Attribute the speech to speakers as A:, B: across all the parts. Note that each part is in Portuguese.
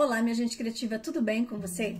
A: Olá, minha gente criativa, tudo bem com você?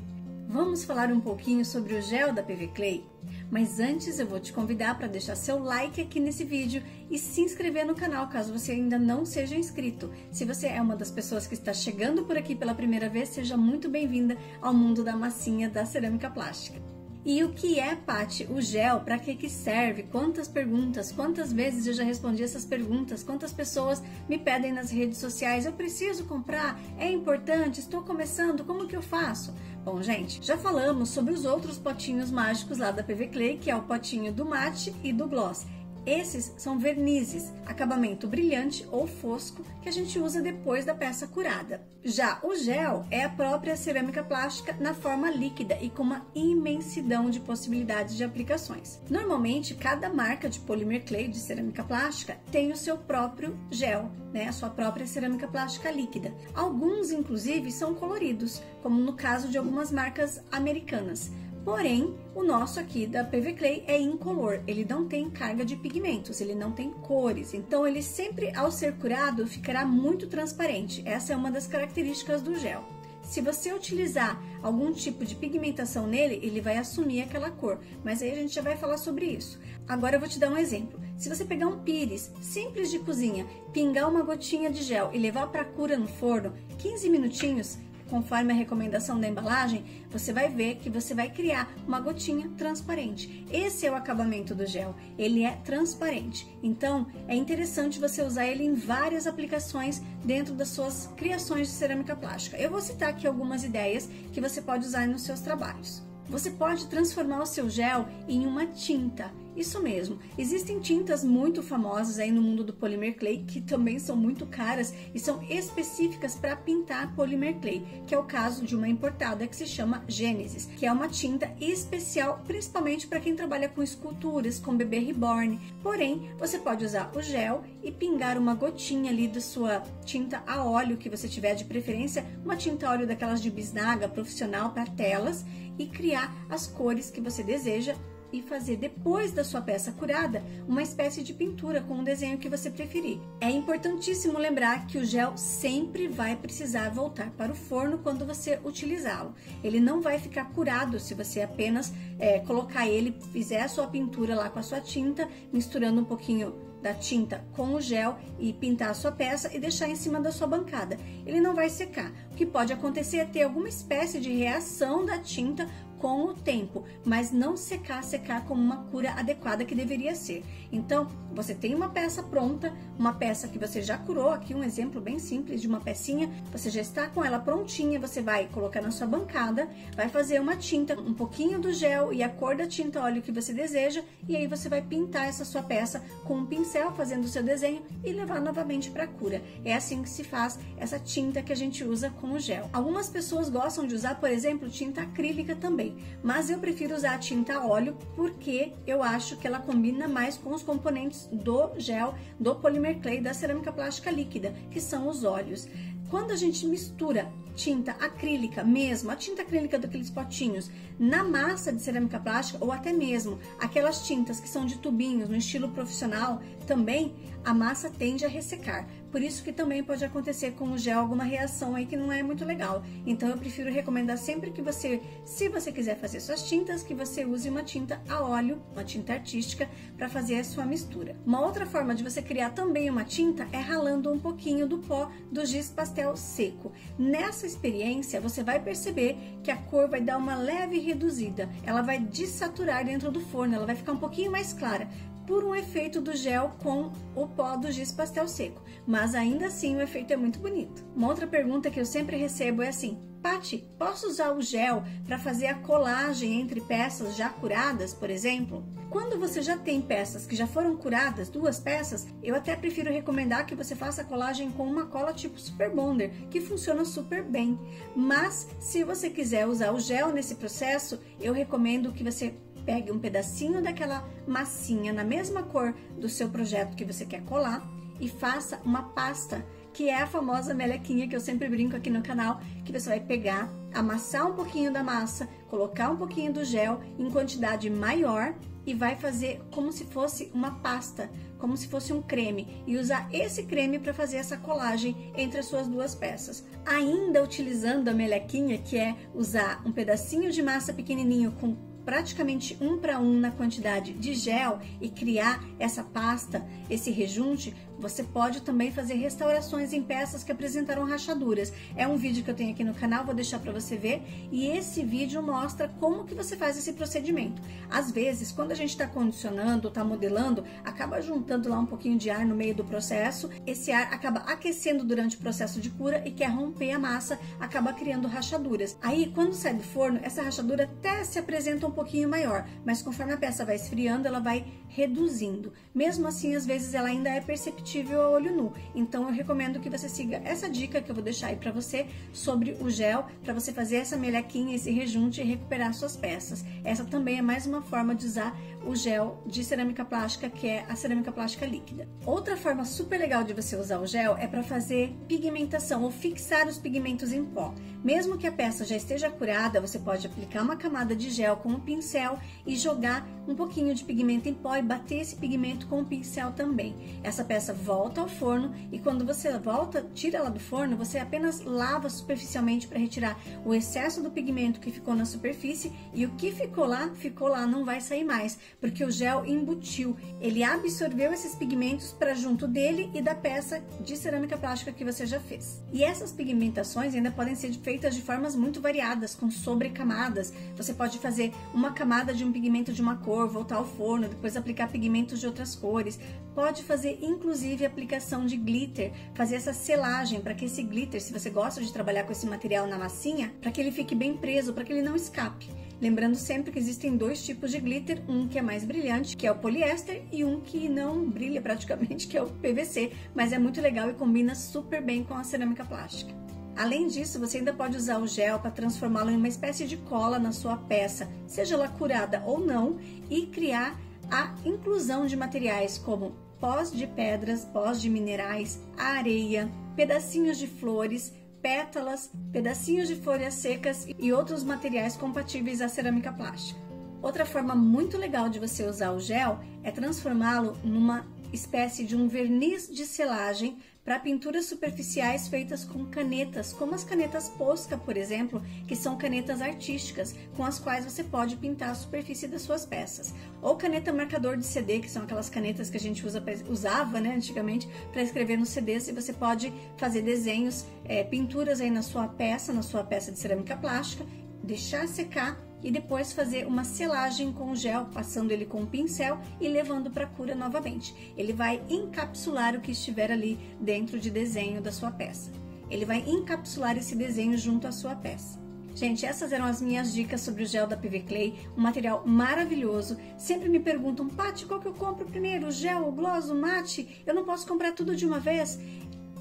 A: Vamos falar um pouquinho sobre o gel da PV Clay? Mas antes eu vou te convidar para deixar seu like aqui nesse vídeo e se inscrever no canal caso você ainda não seja inscrito. Se você é uma das pessoas que está chegando por aqui pela primeira vez, seja muito bem-vinda ao mundo da massinha da cerâmica plástica. E o que é, Pati, o gel? Para que que serve? Quantas perguntas? Quantas vezes eu já respondi essas perguntas? Quantas pessoas me pedem nas redes sociais? Eu preciso comprar? É importante? Estou começando? Como que eu faço? Bom, gente, já falamos sobre os outros potinhos mágicos lá da PV Clay, que é o potinho do mate e do gloss. Esses são vernizes, acabamento brilhante ou fosco que a gente usa depois da peça curada. Já o gel é a própria cerâmica plástica na forma líquida e com uma imensidão de possibilidades de aplicações. Normalmente, cada marca de polymer clay de cerâmica plástica tem o seu próprio gel, né, a sua própria cerâmica plástica líquida. Alguns, inclusive, são coloridos, como no caso de algumas marcas americanas. Porém, o nosso aqui da PV Clay é incolor, ele não tem carga de pigmentos, ele não tem cores, então ele sempre, ao ser curado, ficará muito transparente. Essa é uma das características do gel. Se você utilizar algum tipo de pigmentação nele, ele vai assumir aquela cor, mas aí a gente já vai falar sobre isso. Agora eu vou te dar um exemplo. Se você pegar um pires simples de cozinha, pingar uma gotinha de gel e levar para cura no forno, 15 minutinhos, conforme a recomendação da embalagem, você vai ver que você vai criar uma gotinha transparente. Esse é o acabamento do gel, ele é transparente. Então, é interessante você usar ele em várias aplicações dentro das suas criações de cerâmica plástica. Eu vou citar aqui algumas ideias que você pode usar nos seus trabalhos. Você pode transformar o seu gel em uma tinta. Isso mesmo, existem tintas muito famosas aí no mundo do polymer clay que também são muito caras e são específicas para pintar polymer clay, que é o caso de uma importada que se chama Genesis, que é uma tinta especial principalmente para quem trabalha com esculturas, com bebê reborn. Porém, você pode usar o gel e pingar uma gotinha ali da sua tinta a óleo que você tiver de preferência, uma tinta a óleo daquelas de bisnaga profissional para telas e criar as cores que você deseja e fazer depois da sua peça curada uma espécie de pintura com o desenho que você preferir. É importantíssimo lembrar que o gel sempre vai precisar voltar para o forno quando você utilizá-lo. Ele não vai ficar curado se você apenas é, colocar ele, fizer a sua pintura lá com a sua tinta, misturando um pouquinho da tinta com o gel e pintar a sua peça e deixar em cima da sua bancada. Ele não vai secar. O que pode acontecer é ter alguma espécie de reação da tinta com o tempo, mas não secar, secar como uma cura adequada que deveria ser. Então, você tem uma peça pronta, uma peça que você já curou, aqui um exemplo bem simples de uma pecinha, você já está com ela prontinha, você vai colocar na sua bancada, vai fazer uma tinta, um pouquinho do gel e a cor da tinta óleo que você deseja, e aí você vai pintar essa sua peça com um pincel, fazendo o seu desenho e levar novamente para cura. É assim que se faz essa tinta que a gente usa com o gel. Algumas pessoas gostam de usar, por exemplo, tinta acrílica também mas eu prefiro usar a tinta óleo porque eu acho que ela combina mais com os componentes do gel, do polymer clay, da cerâmica plástica líquida, que são os óleos. Quando a gente mistura tinta acrílica mesmo, a tinta acrílica daqueles potinhos, na massa de cerâmica plástica ou até mesmo aquelas tintas que são de tubinhos no estilo profissional, também a massa tende a ressecar. Por isso que também pode acontecer com o gel alguma reação aí que não é muito legal. Então eu prefiro recomendar sempre que você, se você quiser fazer suas tintas, que você use uma tinta a óleo, uma tinta artística, para fazer a sua mistura. Uma outra forma de você criar também uma tinta é ralando um pouquinho do pó do giz pastel seco. Nessa experiência, você vai perceber que a cor vai dar uma leve reduzida. Ela vai desaturar dentro do forno, ela vai ficar um pouquinho mais clara por um efeito do gel com o pó do giz pastel seco, mas ainda assim o efeito é muito bonito. Uma outra pergunta que eu sempre recebo é assim: Pati, posso usar o gel para fazer a colagem entre peças já curadas, por exemplo? Quando você já tem peças que já foram curadas, duas peças, eu até prefiro recomendar que você faça a colagem com uma cola tipo Super Bonder, que funciona super bem. Mas se você quiser usar o gel nesse processo, eu recomendo que você pegue um pedacinho daquela massinha na mesma cor do seu projeto que você quer colar e faça uma pasta, que é a famosa melequinha que eu sempre brinco aqui no canal, que você vai pegar, amassar um pouquinho da massa, colocar um pouquinho do gel em quantidade maior e vai fazer como se fosse uma pasta como se fosse um creme, e usar esse creme para fazer essa colagem entre as suas duas peças. Ainda utilizando a melequinha, que é usar um pedacinho de massa pequenininho com praticamente um para um na quantidade de gel e criar essa pasta, esse rejunte, você pode também fazer restaurações em peças que apresentaram rachaduras. É um vídeo que eu tenho aqui no canal, vou deixar para você ver. E esse vídeo mostra como que você faz esse procedimento. Às vezes, quando a gente está condicionando, está modelando, acaba juntando lá um pouquinho de ar no meio do processo. Esse ar acaba aquecendo durante o processo de cura e quer romper a massa, acaba criando rachaduras. Aí, quando sai do forno, essa rachadura até se apresenta um pouquinho maior, mas conforme a peça vai esfriando, ela vai reduzindo. Mesmo assim, às vezes ela ainda é perceptível a olho nu. Então eu recomendo que você siga essa dica que eu vou deixar aí para você sobre o gel, para você fazer essa melequinha, esse rejunte e recuperar suas peças. Essa também é mais uma forma de usar o gel de cerâmica plástica, que é a cerâmica plástica líquida. Outra forma super legal de você usar o gel é para fazer pigmentação ou fixar os pigmentos em pó. Mesmo que a peça já esteja curada, você pode aplicar uma camada de gel com um pincel e jogar um pouquinho de pigmento em pó e bater esse pigmento com o pincel também. Essa peça volta ao forno e quando você volta, tira ela do forno, você apenas lava superficialmente para retirar o excesso do pigmento que ficou na superfície e o que ficou lá, ficou lá, não vai sair mais, porque o gel embutiu, ele absorveu esses pigmentos para junto dele e da peça de cerâmica plástica que você já fez. E essas pigmentações ainda podem ser feitas de formas muito variadas, com sobrecamadas. Você pode fazer uma camada de um pigmento de uma cor, voltar ao forno, depois aplicar pigmentos de outras cores. Pode fazer inclusive aplicação de glitter, fazer essa selagem para que esse glitter, se você gosta de trabalhar com esse material na massinha, para que ele fique bem preso, para que ele não escape. Lembrando sempre que existem dois tipos de glitter, um que é mais brilhante, que é o poliéster, e um que não brilha praticamente, que é o PVC, mas é muito legal e combina super bem com a cerâmica plástica. Além disso, você ainda pode usar o gel para transformá-lo em uma espécie de cola na sua peça, seja ela curada ou não, e criar a inclusão de materiais como pós de pedras, pós de minerais, areia, pedacinhos de flores, pétalas, pedacinhos de folhas secas e outros materiais compatíveis à cerâmica plástica. Outra forma muito legal de você usar o gel é transformá-lo numa espécie de um verniz de selagem para pinturas superficiais feitas com canetas, como as canetas Posca, por exemplo, que são canetas artísticas, com as quais você pode pintar a superfície das suas peças. Ou caneta marcador de CD, que são aquelas canetas que a gente usa, usava né, antigamente para escrever nos CDs, e você pode fazer desenhos, é, pinturas aí na sua peça, na sua peça de cerâmica plástica, deixar secar e depois fazer uma selagem com gel, passando ele com um pincel e levando para cura novamente. Ele vai encapsular o que estiver ali dentro de desenho da sua peça. Ele vai encapsular esse desenho junto à sua peça. Gente, essas eram as minhas dicas sobre o gel da PV Clay, um material maravilhoso. Sempre me perguntam, Paty, qual que eu compro primeiro? O gel, o gloss, o mate? Eu não posso comprar tudo de uma vez?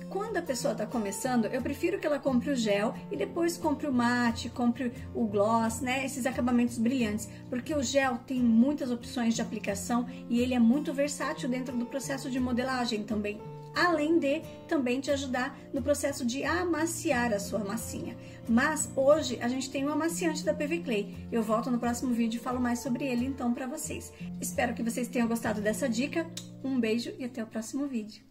A: Quando a pessoa está começando, eu prefiro que ela compre o gel e depois compre o mate, compre o gloss, né? Esses acabamentos brilhantes, porque o gel tem muitas opções de aplicação e ele é muito versátil dentro do processo de modelagem também. Além de também te ajudar no processo de amaciar a sua massinha. Mas hoje a gente tem um amaciante da PV Clay. Eu volto no próximo vídeo e falo mais sobre ele então para vocês. Espero que vocês tenham gostado dessa dica. Um beijo e até o próximo vídeo.